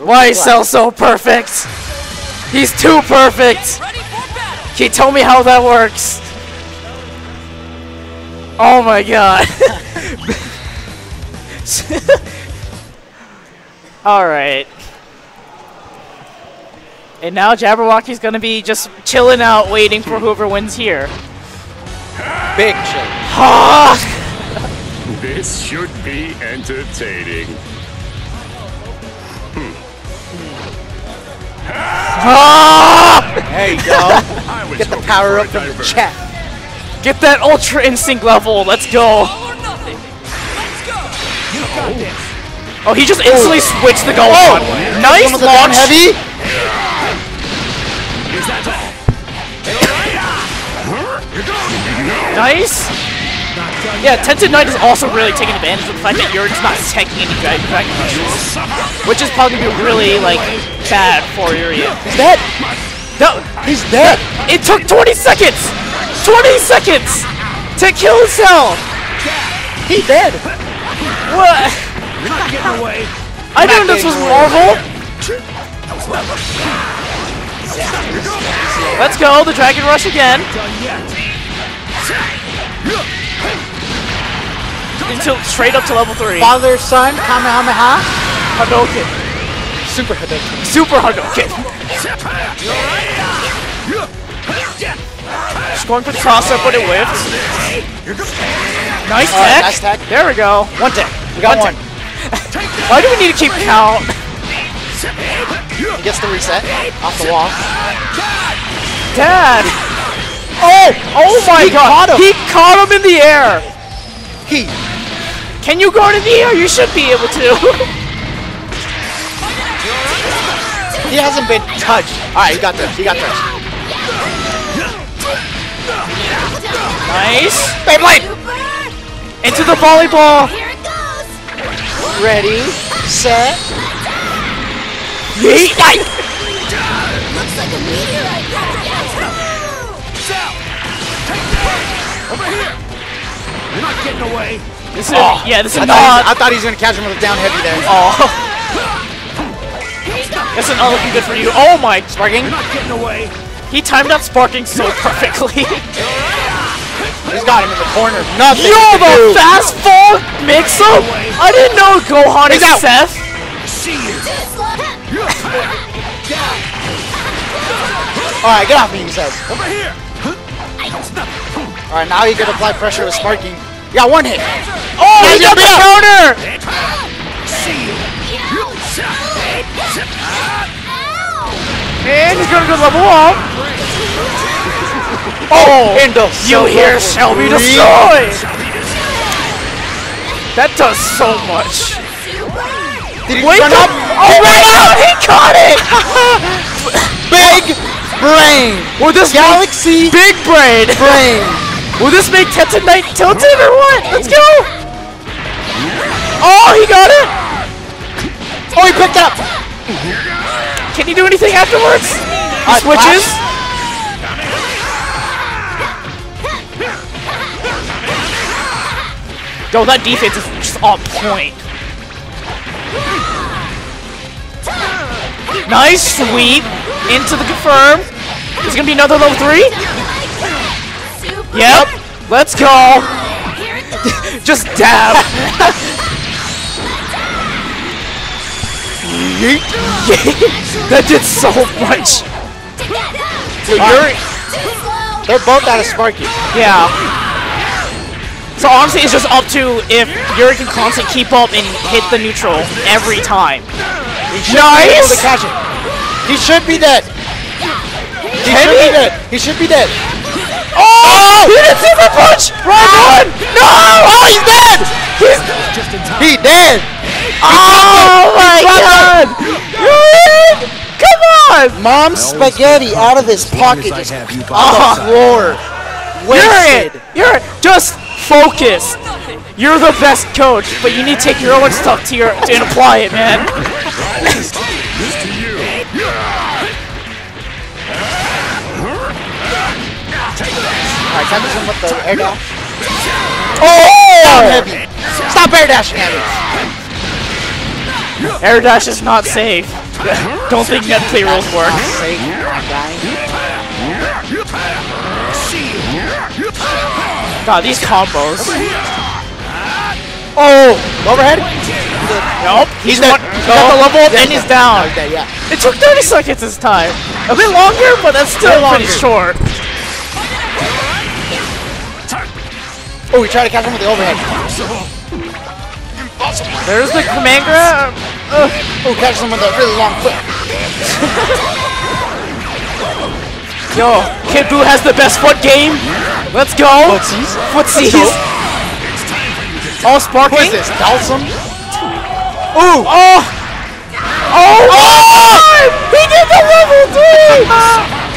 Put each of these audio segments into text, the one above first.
Why is Cell so perfect? He's too perfect! He told me how that works? Oh my god. Alright. And now Jabberwocky's gonna be just chilling out waiting for whoever wins here. Big chill. Ah! This should be entertaining. There you go. Get the power up a from the chat. Get that Ultra Instinct level, let's go! Oh, he just instantly switched the Gohan. Nice One with launch! heavy. Is that all? Nice! Yeah, Tented Knight is also really taking advantage of the fact that you're just not taking any Dragon Rushes. Which is probably gonna be really, like, bad for Yuri. He's dead. No, He's dead. it took 20 seconds! 20 seconds! To kill Cell! He's dead. What? You're not getting away. I didn't know this was Marvel! Let's go, the Dragon Rush again. Until straight up to level 3. Father, son, Kamehameha. Hadouken. Super Hadouken. Super Hadouken. Just going for the toss up, but it whiffed. Nice tech. nice tech. There we go. One tick. We got One one. Why do we need to keep count? He gets the reset off the wall. Dad. Oh, oh my He god. caught him. He caught him in the air. He. Can you go to the air? You should be able to. He hasn't been touched. All right, he got this. He got this. nice. Beyblade. Into the volleyball. Ready, set. Yeet. Like! Over here. You're not getting away. This is oh. yeah. This is I thought, not. he's- I thought he was gonna catch him with a down heavy there. Oh. This is not looking good for you. Oh my. Sparking. You're not getting away. He timed out sparking so perfectly. He's got him in the corner. Nothing. Yo, to the do. fast fall mix up. I didn't know Gohan He's is out. Seth. See you. All right, get off me, he says. Over here. All right, now he can apply pressure with sparking. Got one hit. Oh, he got the counter. And he's gonna go level up. Oh, oh, And the you hear shall be destroyed. That does so much. Did he Wake run up! Oh, ran out! He caught it! Big brain. Will this Galaxy big brain? brain. Will this make Tented Knight tilted or what? Let's go! Oh, he got it! Oh, he picked up. Can he do anything afterwards? He switches. Yo, that defense is just on point. Nice sweep into the confirm. Is gonna be another level three? Yep. Let's go. Just dab. Yeet. Yeet. That did so much. So you're, They're both out of Sparky. yeah. So honestly, it's just up to if Yuri can constantly keep up and hit the neutral every time. He should be able to Nice. catch it. He should be dead. He Can should he? be dead. He should be dead. Oh! oh! He did super punch! Run, run! No! Oh, he's dead! He's Just. He dead. Oh my god! Yuri! Come on! Mom spaghetti out of his pocket as I just have You're on my the floor. Yuri! Wasted. Yuri! Just focus! You're the best coach, but you need to take your own stuff to your and apply it, man. Him with the air dash. Down Oh! heavy. Stop air dashing at me. Air dash is not safe. Don't think net play rules work. Say, my guy. God, these combos. Oh, overhead. Nope. He's dead. one, he got the No. level up Yeah, and he's down. Okay, yeah. It took 30 seconds this time. A bit longer, but that's still pretty short. Oh, we tried to catch him with the overhead. There's the command grab. Oh, catch him with a really long foot. Yo, Kid Buu has the best foot game. Let's go. Footsies. Footsies. All sparking. is this? Dalsum? Ooh. Oh. Oh, oh my oh! God! He did the level three!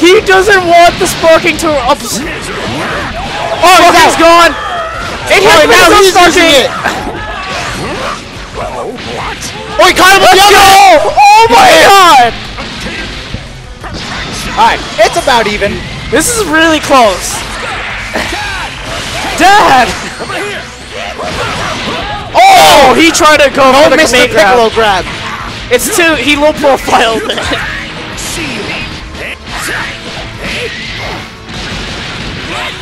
He doesn't want the sparking to up. Oh, he's he's gone! It Oh, hit now he's using it. Oh, he caught him with Let's the go! other. Oh my god! Alright, it's about even. This is really close. Dad! Oh, oh he tried to go for the Missed the command grab. Piccolo grab. It's too, he low profiled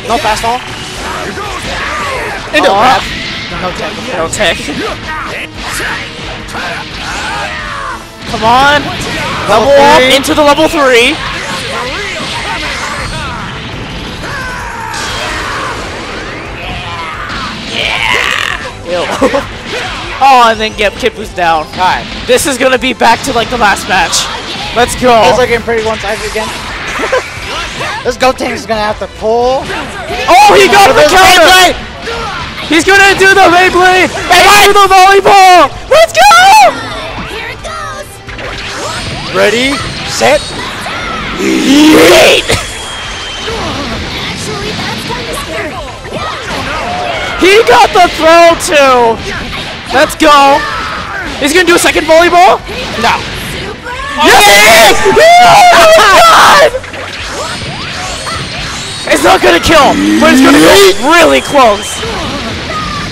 No fast fall. Into Aw. grab. No tech. No tech. Come on. Level up into the level three. Yeah. Oh, and then get Kid Buu's down. Alright. This is gonna be back to like the last match. Let's go. It's like getting pretty one-sided again. this Gotenks is gonna have to pull. oh, he got the There's counter. He's gonna do the Beyblade. Into the volleyball. Let's go. Here it goes! Ready, set. Yeet. Actually, that's kind of scary. He got the throw too. Let's go. He's gonna do a second volleyball. No. Yes! Oh my god! It's not gonna kill, but it's gonna go really close.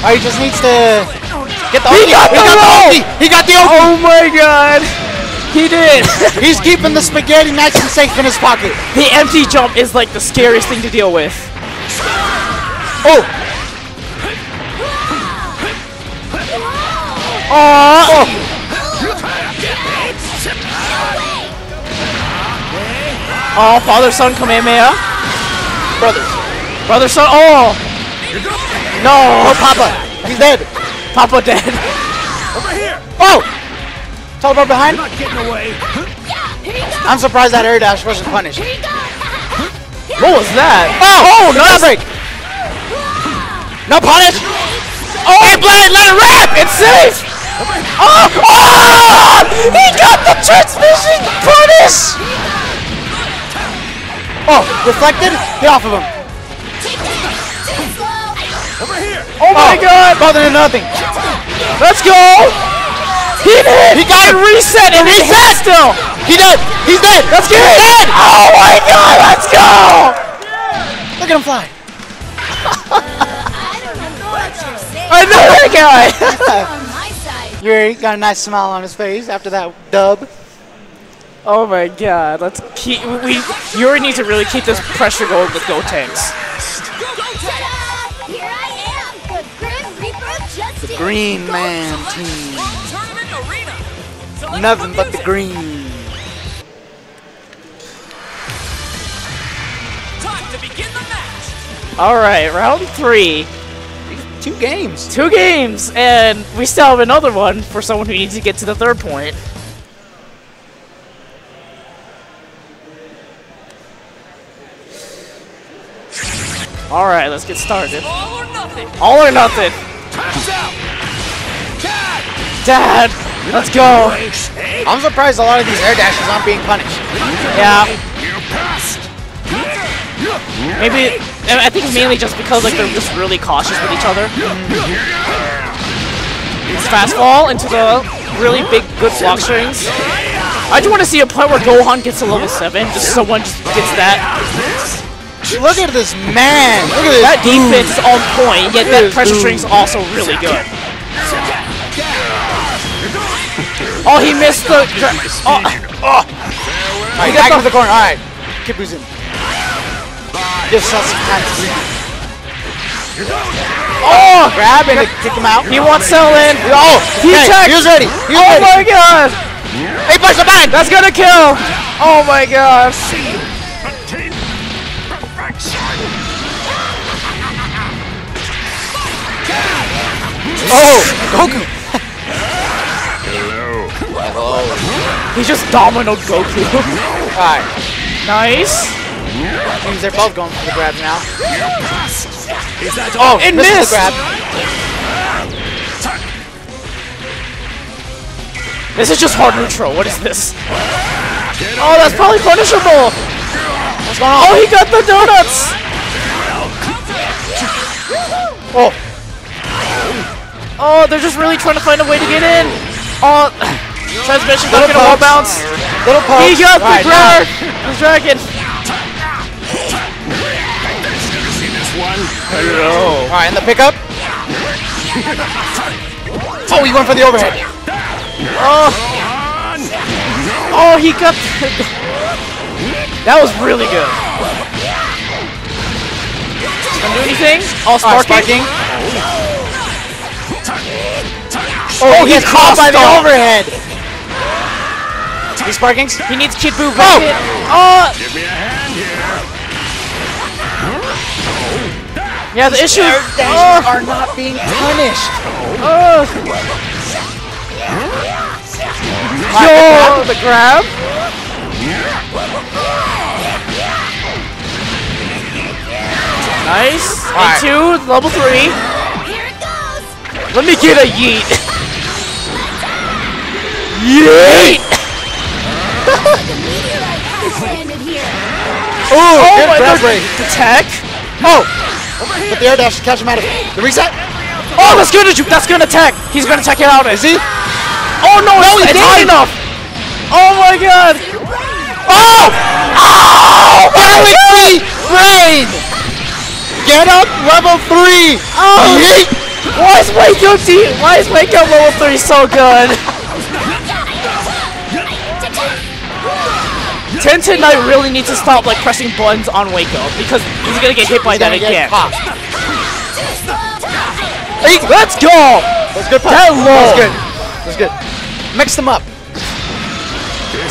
Oh, he just needs to get the He ulti. got he the got roll! the ulti. He got the ulti. Oh my god! He did. He's keeping the spaghetti nice and safe in his pocket. the empty jump is like the scariest thing to deal with. Oh, Oh! Oh, father son Kamehameha. Brothers. Brother son. Oh! No! Oh, Papa. He's dead. Papa dead. Over here! Oh! Teleport behind. Not getting away! Yeah, here you go! I'm surprised that air dash wasn't punished. Here! What was that? Oh, oh no break. No punish. Oh, hey, Blade, let it rip! It's safe! Oh! Oh! He got the transmission punish! Oh, deflected. Get off of him. Take that! Too slow! Over here! Oh my oh. god! Both into nothing. Let's go! He did! He got it it. reset and he's dead still! He dead. He's dead. Let's get it! Dead. Oh my god, let's go! Look at him fly. I don't know what you're saying. Another guy! On my. Yuri got a nice smile on his face after that dub. Oh my god, let's keep. We. Yuri needs to really keep this pressure going with Gotenks. Ta-da! Here I am, the Grim Reaper of Justice. Green Man team. Nothing but the green. Alright, round three. Two games. Two games, and we still have another one for someone who needs to get to the third point. Alright, let's get started. All or nothing! All or nothing. Time's out! Dad! Dad, let's go. I'm surprised a lot of these air dashes aren't being punished. Yeah, maybe. I I think mainly just because like they're just really cautious with each other. It's fast fall into the really big, good block strings. I do want to see a point where Gohan gets to level seven, just someone just gets that. Look at this man. Look at this. That defense is on point, yet that pressure dude. string's also really good. Oh, he missed the. gra- oh, oh, All right, got back the- into the corner. All right, Kid Buu's in. Give shots some time oh! oh! Grab and kick him out. He wants Cell in. Oh, He okay, checked. he was ready. He was Oh ready. my god! Hey, push the back. That's gonna kill! Oh my god! Oh, Goku. Hello. He just dominoed Goku. All right, nice. means they're both going for the grab now. Is that Oh, It misses missed. the grab. This is just hard neutral. What is this? Oh, that's probably punishable. What's going on? Oh, he got the donuts. Oh, Oh, they're just really trying to find a way to get in. Oh, transmission Little got a wall bounce. little poke. He got the now- grab. The dragon. see this one? Hello. All right, and the pickup. Oh, he went for the overhead. Oh, oh, he got. that was really good. Gonna do anything? Oh, All right, sparking. sparking. Oh, Oh, he oh, he's caught by the overhead. He's sparking. He needs Kid Buu. Oh! Rocket. Oh, Give me a hand here. yeah. The issue. Air Oh, are not being punished. oh. Yo, the grab. Nice. Alright. Into level three. Here it goes. Let me get a yeet. yeet. Meteorite has landed here. Ooh, Oh good grab break. The tech. Oh, but the air dash to catch him out of it. the reset. Oh, that's gonna that's gonna attack. He's gonna check it out. Is he? Oh no, No, it's, it's high enough. Oh my god. Oh! Oh! Galaxy Brain! Get up, level three! Oh. Yeet! Why is Wake Up Why is Wake Up level three so good? Tented Knight really needs to stop like pressing buttons on Wake Up because he's gonna get hit by that again. Hey, let's go! That's good. That low. That's good. That's good. Mix them up.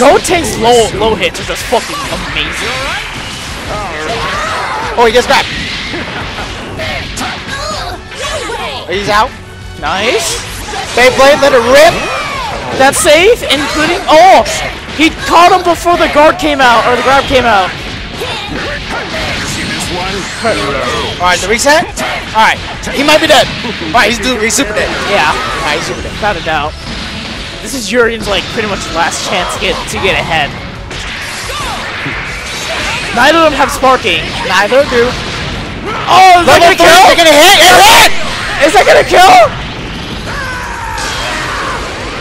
Gotenks low low hits are just fucking amazing. Oh, he gets back. He's out. Nice. Beyblade, let it rip. That's safe, including oh, he caught him before the guard came out or the grab came out. See this one? All right, the reset. All right, he might be dead. All right, he's, do- he's super dead. Yeah, All right, he's super dead. without a doubt. This is Yurien's like pretty much last chance to get to get ahead. Neither of them have sparking. Neither do. Oh, is that gonna three, kill? they're gonna hit. It hit. Is that gonna kill?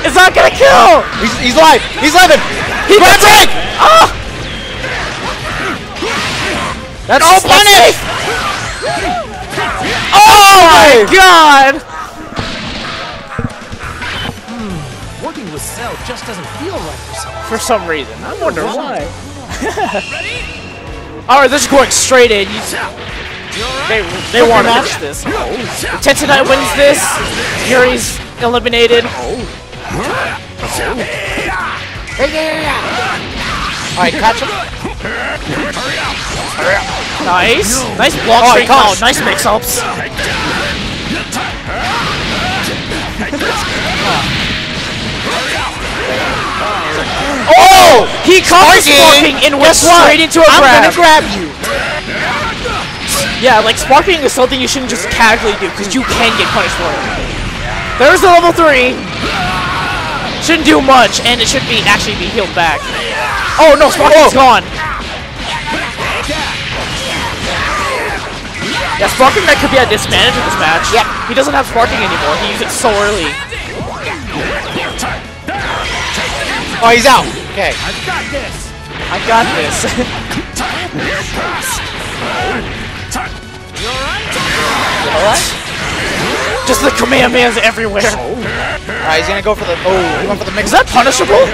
Is not gonna kill? He's, he's live. He's living. He Grab got break. Ah! That's No that's punish. safe. Oh my god! Working with Cell just doesn't feel right for some. For some reason, I wonder why. All right, this is going straight in. You, they they want to match. this. If Tetsunite wins this, Yuri's eliminated. All right, catch him. Nice, nice block Oh, he straight Nice mix-ups. Oh, he caught the sparking and went Guess what? straight into a I'm grab. gonna grab you. Yeah, like sparking is something you shouldn't just casually do because you can get punished for it. There's the level three. Shouldn't do much, and it should be actually be healed back. Oh no, sparking's oh. gone. Yeah, sparking that could be a disadvantage in this match. Yep. He doesn't have sparking anymore. He used it so early. Oh, he's out. Okay. I've got this. I got this. All right. command man's everywhere. Alright, he's gonna go for the. Oh, he went for the mix. Is that punishable?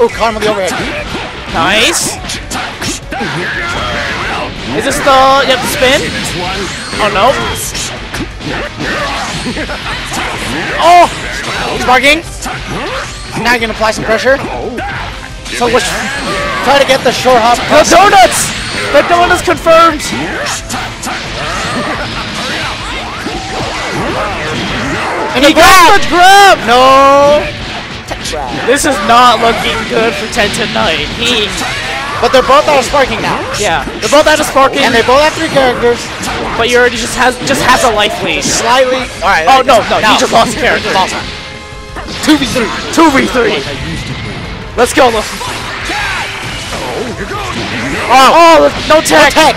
Oh, caught him with the overhead. Nice. Is this the... You have to spin? Oh, no. Oh! He's barking. Now you're gonna apply some pressure. So which... Try to get the short hop. The donuts! The donuts confirmed! And He the grab. got the grab! No. This is not looking good for Tented Knight. He... But they're both out of sparking now. Yeah. They're both out of sparking, And they both have three characters. but Yuri just has just has a life lead. Slightly. Alright. Oh, no, no, he just lost a character. Lost. 2v3. 2v3. Let's go, Luffy. Oh, Oh, no tech. tech.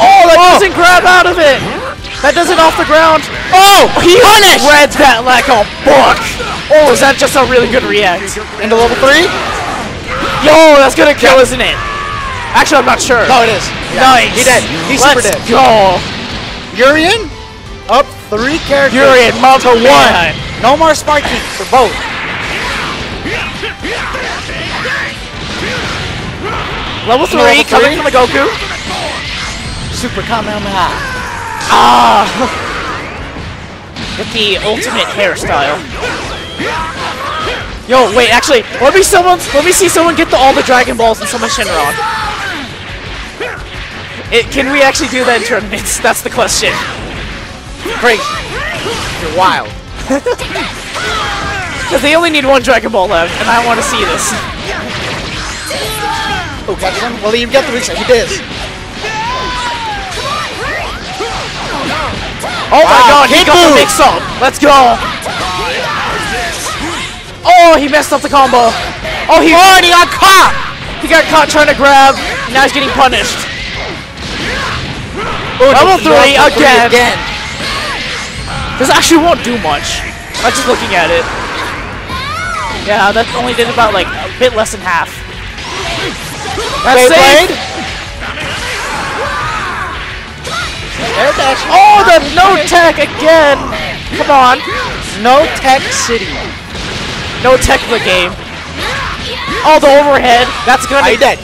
Oh, that oh! doesn't grab out of it. That doesn't off the ground. Oh, He punished! read that like a book. Oh, is that just a really good react? Into level 3? Yo, that's gonna kill, isn't it? Actually, I'm not sure. No, it is. Nice. He did. He's Let's super dead. go. Yurien? Up three characters. Yurien, Mount to Man. one. No more sparking for both. Level 3, Level coming three. from the Goku. Super Kamehameha. Ah. With the ultimate hairstyle. Yo, wait, actually, let me someone, let me see someone get the, all the Dragon Balls and summon Shenron. It, can we actually do that in tournaments? That's the question. Crazy. You're wild. Because they only need one Dragon Ball left, and I want to see this. Oh, catch him. Well, you get the reset. He did. Oh my Wow, god, he got the mix up. Let's go. Oh, he messed up the combo. Oh, he already got caught. He got caught trying to grab. Now he's getting punished. Oh, level three again. again. This actually won't do much. I'm just looking at it. Yeah, that only did about like a bit less than half. That's Beyblade. Air dash. Oh, the no tech again. Come on. No tech city. No tech in the game. Oh, the overhead. That's gonna. Are you dead?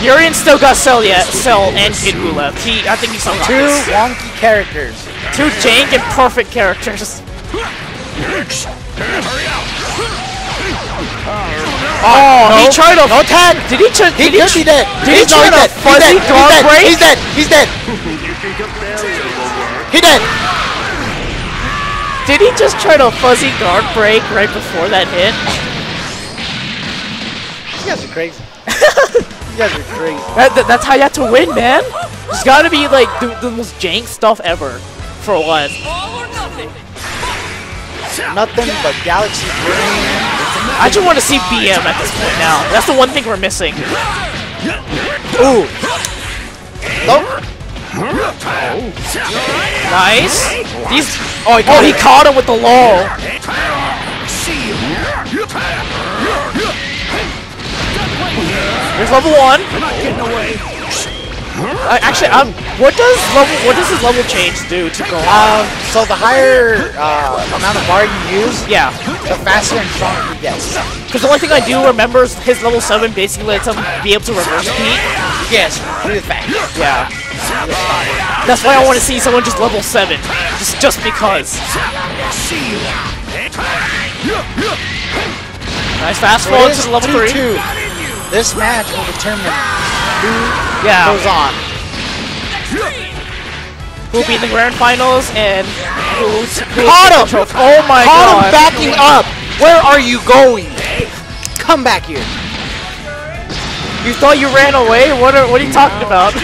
Yurien still got Cell yet. Cell and Kid Buu left. He, I think he's still got Two this. wonky characters. Two jank and perfect characters. Oh, he no. tried to. No tag. Did he try? He Did he, could tr- did he He's, no, try he's to dead. He's fuzzy dead. guard He's dead. break? He's dead. He's dead. He dead. Did he just try to fuzzy guard break right before that hit? You guys are crazy. you guys are crazy. That, that- that's how you have to win, man. It's gotta be like the, the most jank stuff ever. For one. Nothing but Galaxy Brain. I just want to see BM at this point now. That's the one thing we're missing. Ooh. Nope. Nice. These. Oh, he, oh, he caught him with the low. Here's level one. Uh, actually, um, what does level what does his level change do to go? Um, so the higher uh, amount of bar you use, yeah, the faster and stronger he gets. because the only thing I do remember is his level seven basically lets him be able to reverse peak. Yes, really fast. Yeah. That's why I want to see someone just level seven, just just because. Nice fast forward to level three. 2-2. This match will determine who Yeah. goes on. Who beat the grand finals and who, who Caught him! Oh my Caught god! him backing up. Where are you going? Come back here. You thought you ran away? What are what are you talking about?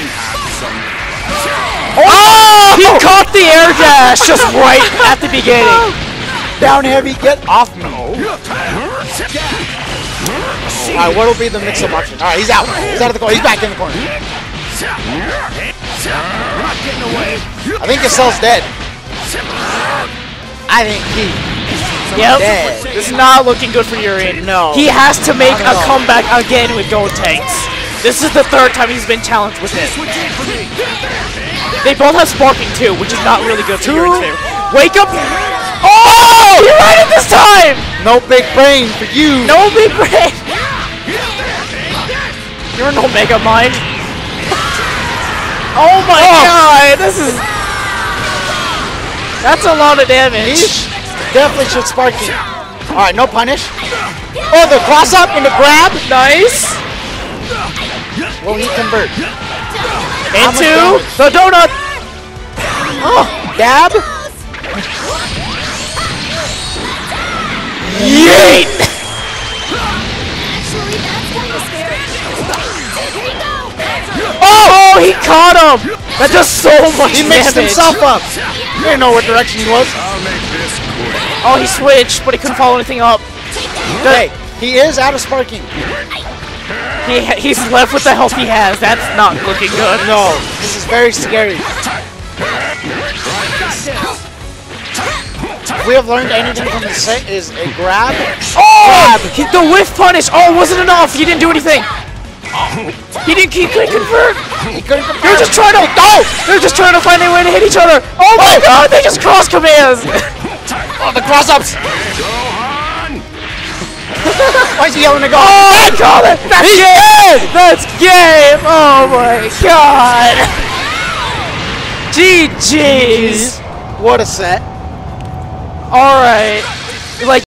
Oh! oh! He caught the air dash just right at the beginning. Down heavy, get off me. Alright, what'll be the mix-up option? Alright, he's out. He's out of the corner. He's back in the corner. I think Cassell's dead. I think he Yep. Dead. This is not looking good for Yurien. No. He has to make a comeback again with Gotenks. This is the third time he's been challenged with it. They both have Sparking too, which is not really good for Yurien too. Wake up! Oh! You're right at this time! No big brain for you. No big brain! You're no Mega Mind. Oh my oh. god! This is... That's a lot of damage. He definitely should spark you. Alright, no punish. Oh, the cross up and the grab. Nice! Will he convert? Into the donut! Oh, dab. Yeet! Go. Oh, he caught him! That does so much He mixed damage. himself up. He didn't know what direction he was. I'll make this quick. Oh, he switched, but he couldn't follow anything up. Hey, he is out of sparking. He, he's left with the health he has. That's not looking good. No, this is very scary. If we have learned anything from this set is a grab. Oh! He, the whiff punish! Oh, wasn't enough! He didn't do anything! He didn't he couldn't convert! He couldn't They're just trying to oh! They're just trying to find a way to hit each other! Oh my god, they just cross commands! Oh, the cross ups. Gohan! Why is he yelling to go? Oh my god! That's game! That's game! Oh my god! GG's! What a set. Alright. Like